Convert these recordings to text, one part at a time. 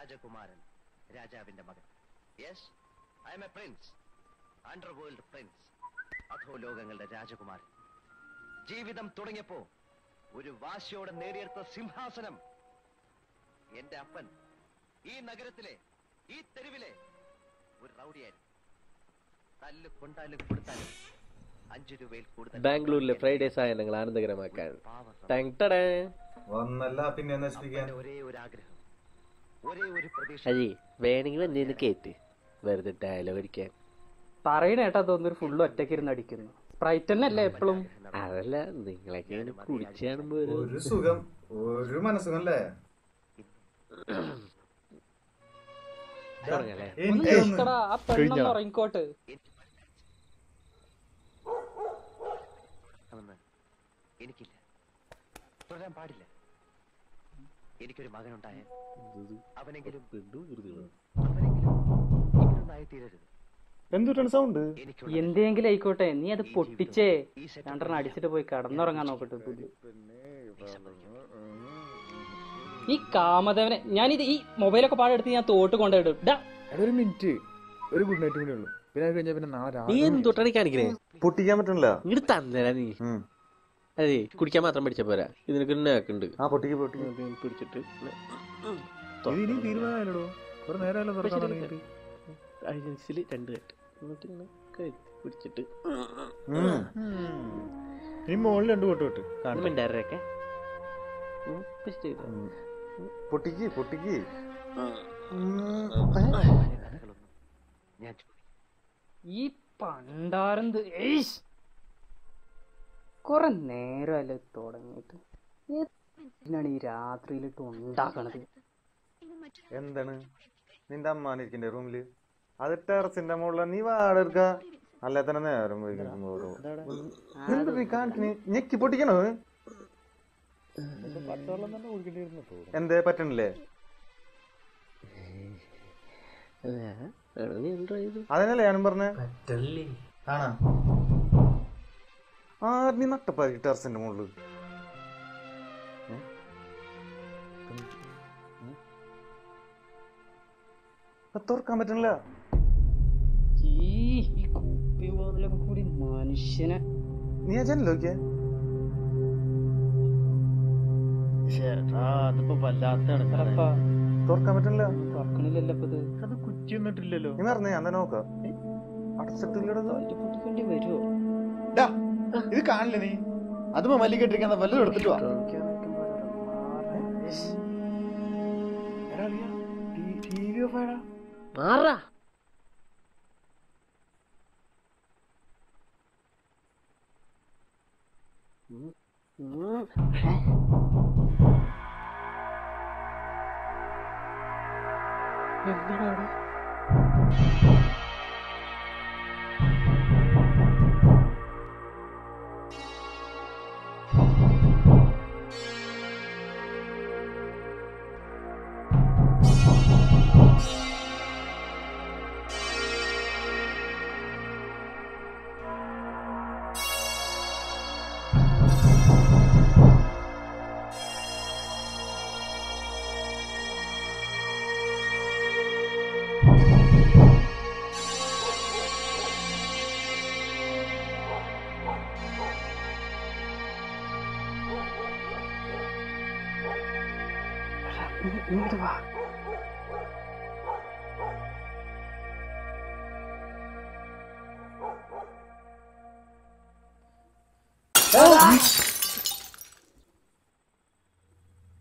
രാജകുമാരൻ രാജാവിന്റെ മകൻ. Yes I am a prince underworld prince അധോ ലോകങ്ങളുടെ രാജകുമാരൻ. ജീവിതം തുടങ്ങിയപ്പോ ഒരു വാശിയോടെ നേടിയെടുത്ത സിംഹാസനം. എന്റെ അപ്പൻ ഈ നഗരത്തിലെ ഈ തെരുവിലെ ഒരു റൗഡിയായിരുന്നു. തല്ല് കൊണ്ടാലും കൊടുത്താലും ബാംഗ്ലൂരിലെ ഫ്രൈഡേ സായനങ്ങൾ ആനന്ദകരമാക്കാൻ. വന്നല്ല പിന്നെ നശിപ്പിക്കാൻ ഒരേ ഒരു ആഗ്രഹം അജി വേണമെങ്കിൽ വന്നിരുന്ന് കേറ്റ് വെറുതെ ഡയലോഗ് അടിക്കാൻ. പറയണ ഏട്ടാ തോന്നുന്നു ഫുള്ള് ഒറ്റയ്ക്ക് ഇരുന്ന് അടിക്കുന്നു. സ്പ്രൈറ്റ് തന്നെ അല്ലേ എപ്പോഴും അതല്ല നിങ്ങളൊക്കെ ഇങ്ങനെ കുടിച്ച് കാണുമ്പോ ഒരു സുഖം ഒരു മനസ്സുഖല്ലേ ആ പെണ്ണൊന്ന് ഉറങ്ങിക്കോട്ട്. എനിക്കില്ല. തുടരാൻ പാടില്ല. എനിക്കൊരു മകനുണ്ടായ അവനെങ്കിലും സൗണ്ട് എന്തെങ്കിലും ആയിക്കോട്ടെ നീ അത് പൊട്ടിച്ചേ. രണ്ടെണ്ണം അടിച്ചിട്ട് പോയി കടന്നുറങ്ങാൻ നോക്കട്ടെ പുല്ല്. ഈ കാമദേവനെ ഞാനിത് ഈ മൊബൈലൊക്കെ പാടെടുത്ത് ഞാൻ തോട്ട് എടാ ഒരു മിനിറ്റ്. ഒരു ഗുഡ് നൈറ്റ് കൂടെ ഉള്ളൂ. പിന്നെ കഴിഞ്ഞാൽ പിന്നെ നാളെ നീ എന്തൊട്ടാണ് കാണിക്കണേ പൊട്ടിക്കാൻ പറ്റണില്ല. ഇങ്ങോട്ട് തന്നേരാ നീ അതെ കുടിക്കാൻ മാത്രം പിടിച്ച പോരാ. ഇതിനൊക്കെ നാക്കുണ്ട് ആ പൊട്ടിക്ക് പൊട്ടിക്ക്. പിടിച്ചിട്ട് ഇനി തീരുമാനമല്ലോ കുറെ നേരമല്ലോ തുറക്കാൻ തുടങ്ങിയിട്ട്. അഴിജൻസിൽ രണ്ട് കെട്ട്. എന്നിട്ട് ഇങ്ങനെ കഴുത്തി പിടിച്ചിട്ട്. ഇനി മുകളിൽ രണ്ട് കൊട്ട്. കൊട്ട് കാണാം മിണ്ടാരൊക്കെ പൊട്ടിക്ക് പൊട്ടിക്ക്. ഞാൻ ഈ പണ്ടാരന്ത് ഏയ്ഷ് കൊറേ നേരമല്ലേ തുടങ്ങിയിട്ട്? എന്തിനാണ് ഈ രാത്രിയിലിട്ട് ഉണ്ടാക്കണത്? എന്താണ്? നിന്റെ അമ്മാനിരിക്കണ്ടേ റൂമിൽ? അത് ടെറസിന്റെ മുകളിൽ നീ വാടെടുക്ക അല്ലെ തന്നെ നേരം പോയി എന്താ നീ കാണിക്കണേ? ഞെക്കി പൊട്ടിക്കണോ എന്തേ പറ്റണില്ലേ? അതിനല്ലേ ഞാനും പറഞ്ഞേ? ആണാ? ആ നീ നട്ടപ്പാതി ടെറസിന്റെ മുകളിൽ തുറക്കാൻ പറ്റണില്ല. മനുഷ്യനെ. നീ ആ ജനൽ നോക്കിയേ? അതിപ്പോ വല്ലാത്ത അപ്പ. തുറക്കാൻ പറ്റണില്ല. തുറക്കണില്ലല്ലോ ഇപ്പൊ ഇത് അത് കുറ്റി ഒന്നിട്ടില്ലല്ലോ. നീ പറഞ്ഞേ ഞാൻ തന്നെ നോക്കാം. അടച്ചിട്ടില്ലടോ വരുമോ ഇത് കാണില്ല നീ? അതുമ്പോ മല്ലിക്കെട്ടിരിക്കാൻ വല്ലതും എടുത്തിട്ട് വാ. മാറാ. എന്താണ്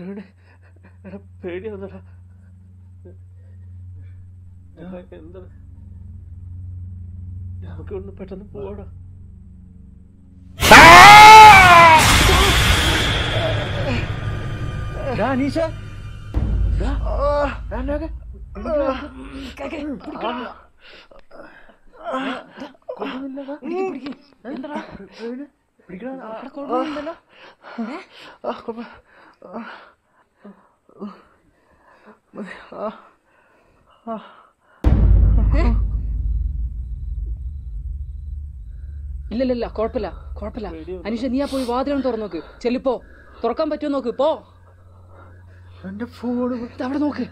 പ്രവീണെ, എടാ വന്നടാ. എടാ, എന്താ? നമുക്ക് ഒന്ന് പെട്ടെന്ന് പോവാടാ. അനീഷ. ഇല്ലല്ല കുഴപ്പമില്ല കുഴപ്പമില്ല. അനീഷ നീ ആ പോയി വാതിലൊന്ന് തുറന്നു നോക്ക്. ചെല്ലിപ്പോ തുറക്കാൻ പറ്റുമോ നോക്ക് പോ. എന്റെ ഫോണ് അവിടെ നോക്ക്.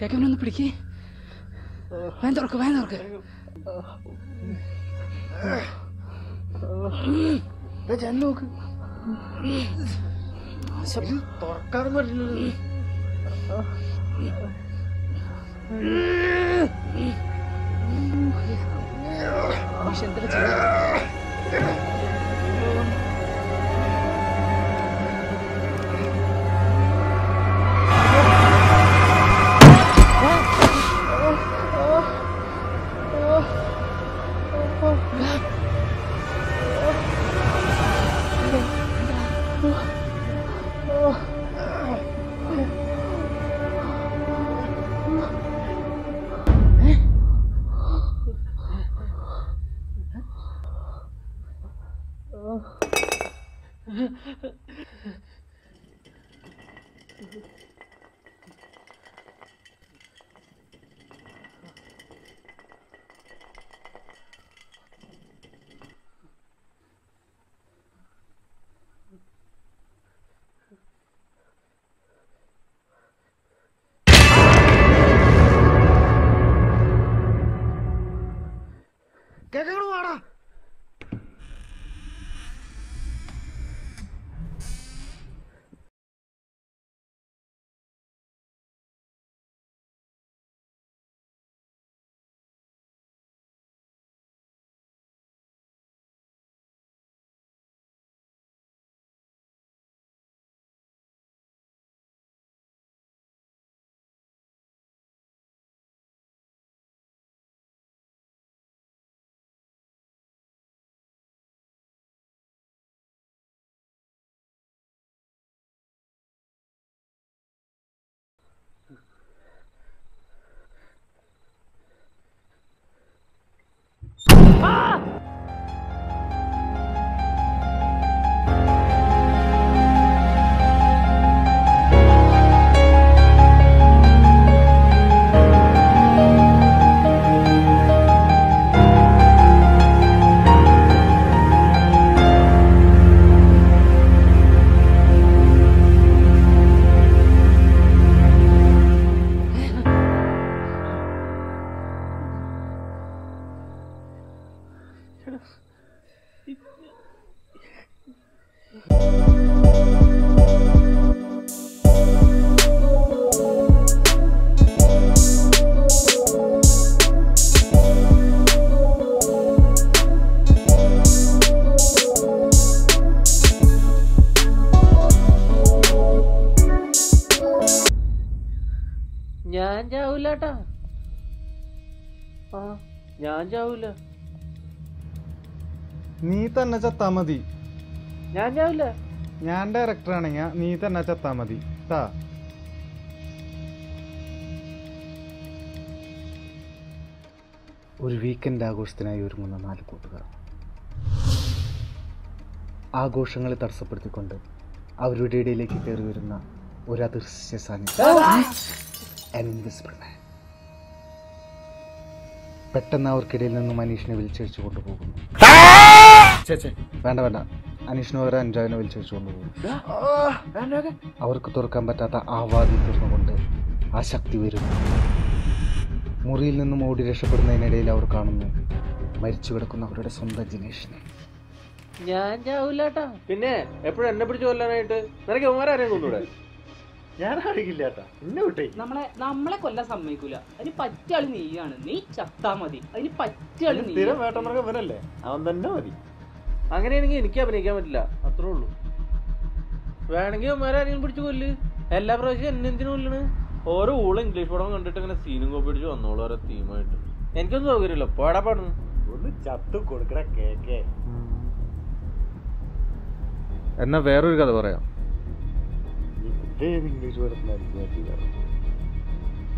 കേക്കവനൊന്ന് പിടിക്കേ. വേൻ തുറക്ക് വേൻ തുറക്ക്. നോക്ക്. തുറക്കാനും പറ്റില്ല കേക്കണോ വാടാ ആ ഞാൻ ചാവൂല. നീ തന്നെ ചത്താ മതി. ഞാൻ ചാവൂല. ഞാൻ ഡയറക്ടർ ആണെങ്കിൽ നീ തന്നെ ചത്താ മതി. ട്ടാ. ഒരു വീക്കെൻഡ് ആഘോഷത്തിനായി ഒരുങ്ങുന്ന നാല് കൂട്ടുകാർ. ആഘോഷങ്ങളെ തടസ്സപ്പെടുത്തിക്കൊണ്ട് അവരുടെ ഇടയിലേക്ക് കയറി വരുന്ന ഒരു അദൃശ്യ സാന്നിധ്യം. ഇൻവിസിബിൾ മാൻ പെട്ടെന്ന് അവർക്കിടയിൽ നിന്നും അനീഷിനെ വിളിച്ചടിച്ചു കൊണ്ടുപോകുന്നു. വേണ്ട വേണ്ട. അനീഷിന് പകരം അഞ്ചാവിനെ വിളിച്ചടിച്ചു കൊണ്ടുപോകും അവർക്ക് തുറക്കാൻ പറ്റാത്ത ആ വാതിൽ തുറന്നുകൊണ്ട് ആ ശക്തി വരുന്നു. മുറിയിൽ നിന്നും ഓടി രക്ഷപ്പെടുന്നതിനിടയിൽ അവർ കാണുന്നു മരിച്ചു കിടക്കുന്ന അവരുടെ സ്വന്തം ജിനേഷിനെ. ഞാൻ ചാവൂലാട്ടാ. പിന്നെ എപ്പോഴും എന്നെ പിടിച്ചു കൊല്ലാനായിട്ട് നിനക്ക് ഉമാരാരെയും കൊണ്ടൂടെ ഞാൻ അറിയില്ല എന്നെ വിട്ടേ. നമ്മളെ നമ്മളെ കൊല്ലാൻ സമ്മതിക്കൂല. അതിന് പറ്റിയാൾ നീയാണ് നീ ചത്താ മതി. അതിന് പറ്റിയാൾ നീ സ്ഥിരം വേട്ടമൃഗം ഇവനല്ലേ? അവൻ തന്നെ മതി. അങ്ങനെയാണെങ്കിൽ എനിക്ക് അഭിനയിക്കാൻ പറ്റില്ല. അത്രേ ഉള്ളൂ. വേണമെങ്കിൽ ഉമാരാരെയും പിടിച്ചു കൊല്ല്. എല്ലാ പ്രാവശ്യം എന്നെ എന്തിനു കൊല്ലണ്? ഓരോ ഊള ഇംഗ്ലീഷ് പടം കണ്ടിട്ട് ഇങ്ങനെ സീനും കോപ്പി അടിച്ച് വന്നോളൂ ഓരോ തീമായിട്ട് എനിക്കൊന്നും സൗകര്യമില്ല. പാടാ പാടുന്നു. ഒന്ന് ചത്തു കൊടുക്കണ കേക്കേ. എന്നാ വേറൊരു കഥ പറയാം. ഇംഗ്ലീഷ്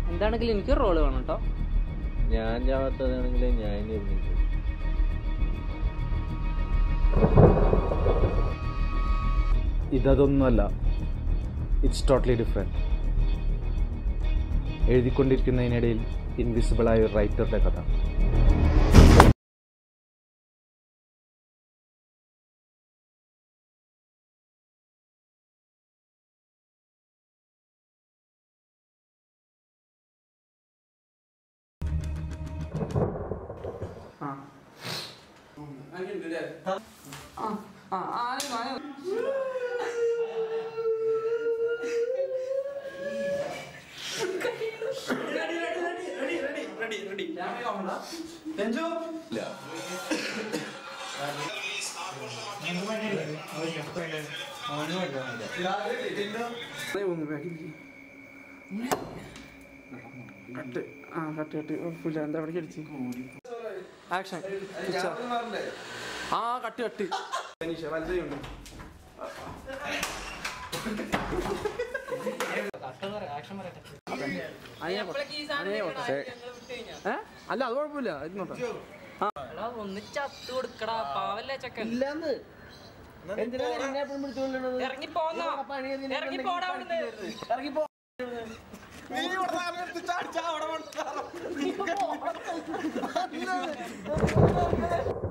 എന്താണെങ്കിലും എനിക്ക് റോൾ വേണം കേട്ടോ ഞാൻ ചാവാത്തതാണെങ്കിൽ ഞാൻ ഇതൊന്നുമല്ല ഇറ്റ്സ് ടോട്ടലി ഡിഫറെന്റ് എഴുതിക്കൊണ്ടിരിക്കുന്നതിനിടയിൽ ഇൻവിസിബിളായ ഒരു റൈറ്ററുടെ കഥ. ഒന്നും കട്ട്. ആ കട്ട് കട്ട്. കുഴപ്പമില്ല എന്താ അവിടെ അടിച്ച് ആക്ഷൻ ആ കട്ട് കട്ട്. അല്ല അത് കുഴപ്പമില്ല. ഇരുന്നോട്ടെ ഒന്ന് ചത്തു കൊടുക്കടാ പാവല്ലേ ചക്കൻ. ഇല്ലാന്ന്. ഇറങ്ങി എന്നെ എപ്പോഴും ഇവിടെ ഇറങ്ങി പോന്നോ ഇറങ്ങി പോടാ